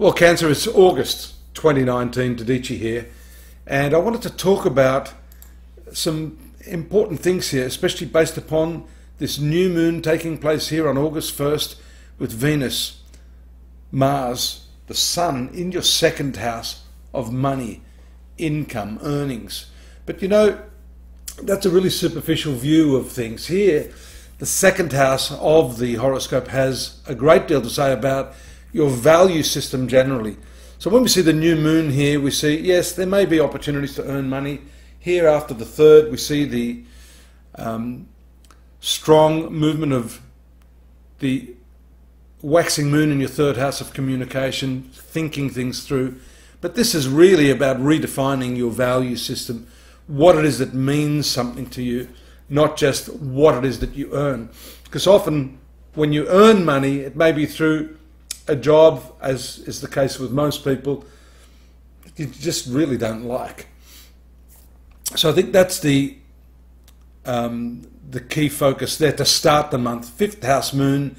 Well, Cancer, it's August 2019, Dadhichi here, and I wanted to talk about some important things here, especially based upon this new moon taking place here on August 1st with Venus, Mars, the Sun in your second house of money, income, earnings. But you know, that's a really superficial view of things. Here, the second house of the horoscope has a great deal to say about your value system generally. So when we see the new moon here, we see, yes, there may be opportunities to earn money. Here after the third, we see the um, strong movement of the waxing moon in your third house of communication, thinking things through. But this is really about redefining your value system, what it is that means something to you, not just what it is that you earn. Because often when you earn money, it may be through a job, as is the case with most people, you just really don't like. So I think that's the um, the key focus there to start the month. Fifth house moon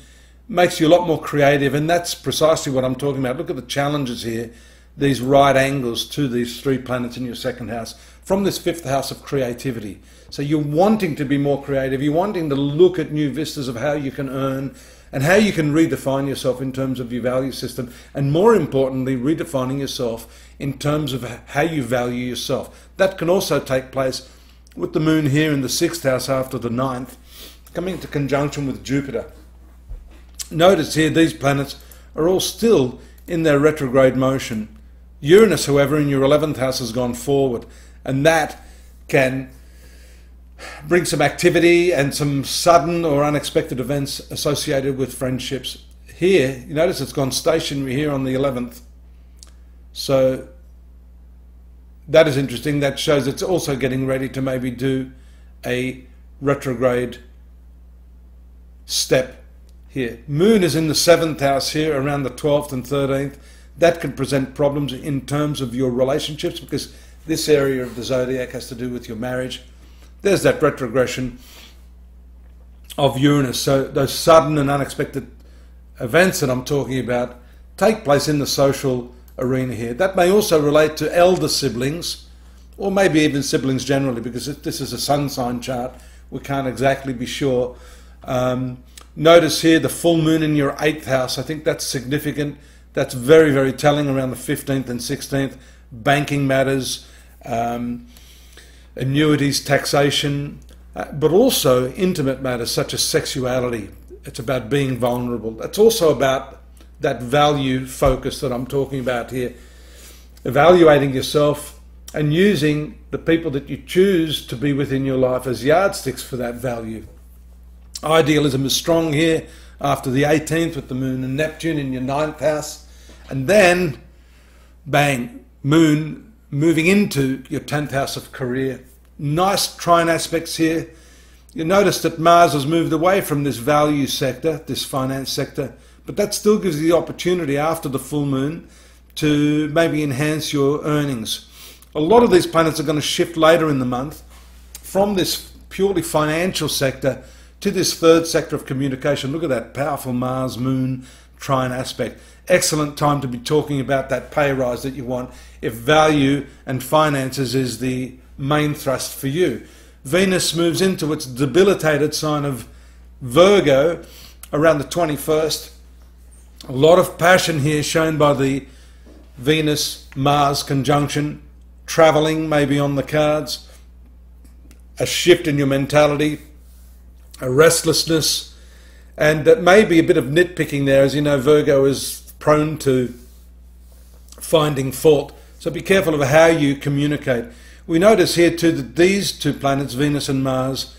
makes you a lot more creative, and that's precisely what I'm talking about. Look at the challenges here, these right angles to these three planets in your second house from this fifth house of creativity. So you're wanting to be more creative, you're wanting to look at new vistas of how you can earn and how you can redefine yourself in terms of your value system, and more importantly, redefining yourself in terms of how you value yourself. That can also take place with the moon here in the sixth house after the ninth, coming into conjunction with Jupiter. Notice here these planets are all still in their retrograde motion. Uranus, however, in your 11th house has gone forward, and that can bring some activity and some sudden or unexpected events associated with friendships. Here, you notice it's gone stationary here on the 11th. So that is interesting. That shows it's also getting ready to maybe do a retrograde step here. Moon is in the seventh house here around the 12th and 13th. That can present problems in terms of your relationships because this area of the zodiac has to do with your marriage. There's that retrogression of Uranus. So those sudden and unexpected events that I'm talking about take place in the social arena here. That may also relate to elder siblings, or maybe even siblings generally, because this is a sun sign chart. We can't exactly be sure. Um, notice here the full moon in your eighth house. I think that's significant. That's very, very telling around the 15th and 16th. Banking matters, um, annuities, taxation, uh, but also intimate matters such as sexuality. It's about being vulnerable. It's also about that value focus that I'm talking about here. Evaluating yourself and using the people that you choose to be within your life as yardsticks for that value. Idealism is strong here after the 18th with the moon and Neptune in your ninth house. And then, bang, moon moving into your 10th house of career. Nice trine aspects here. You notice that Mars has moved away from this value sector, this finance sector, but that still gives you the opportunity after the full moon to maybe enhance your earnings. A lot of these planets are going to shift later in the month from this purely financial sector to this third sector of communication. Look at that powerful Mars Moon trine aspect. Excellent time to be talking about that pay rise that you want if value and finances is the main thrust for you. Venus moves into its debilitated sign of Virgo around the 21st a lot of passion here shown by the Venus Mars conjunction, traveling maybe on the cards, a shift in your mentality, a restlessness, and that may be a bit of nitpicking there. As you know, Virgo is prone to finding fault. So be careful of how you communicate. We notice here too that these two planets, Venus and Mars,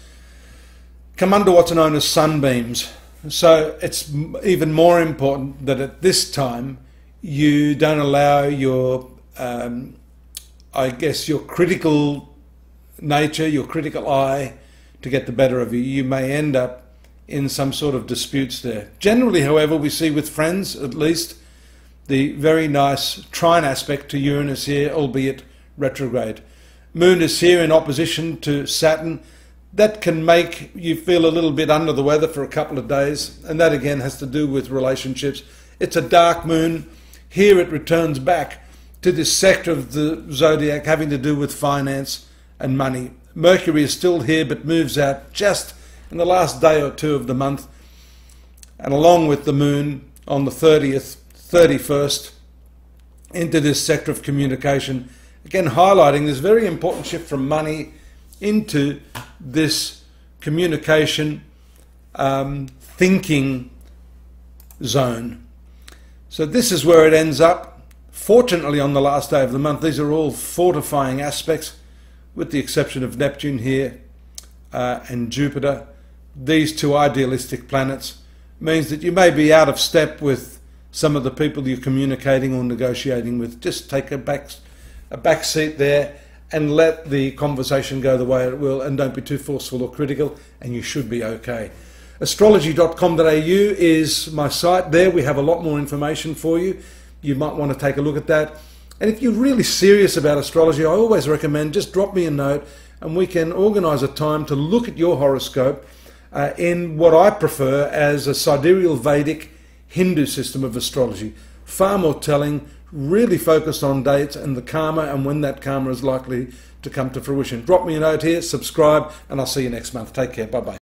come under what's known as sunbeams. So it's even more important that at this time you don't allow your, um, I guess, your critical nature, your critical eye to get the better of you. You may end up in some sort of disputes there. Generally, however, we see with friends, at least, the very nice trine aspect to Uranus here, albeit retrograde. Moon is here in opposition to Saturn that can make you feel a little bit under the weather for a couple of days, and that again has to do with relationships. It's a dark moon Here it returns back to this sector of the zodiac having to do with finance and money. Mercury is still here but moves out just in the last day or two of the month, and along with the moon on the 30th, 31st, into this sector of communication, again highlighting this very important shift from money into this communication um, thinking zone. So this is where it ends up. Fortunately, on the last day of the month, these are all fortifying aspects, with the exception of Neptune here uh, and Jupiter. These two idealistic planets means that you may be out of step with some of the people you're communicating or negotiating with. Just take a back, a back seat there and let the conversation go the way it will and don't be too forceful or critical and you should be okay. Astrology.com.au is my site. There we have a lot more information for you. You might want to take a look at that. And if you're really serious about astrology, I always recommend just drop me a note and we can organise a time to look at your horoscope uh, in what I prefer as a sidereal Vedic Hindu system of astrology. Far more telling, really focused on dates and the karma and when that karma is likely to come to fruition. Drop me a note here, subscribe, and I'll see you next month. Take care. Bye bye.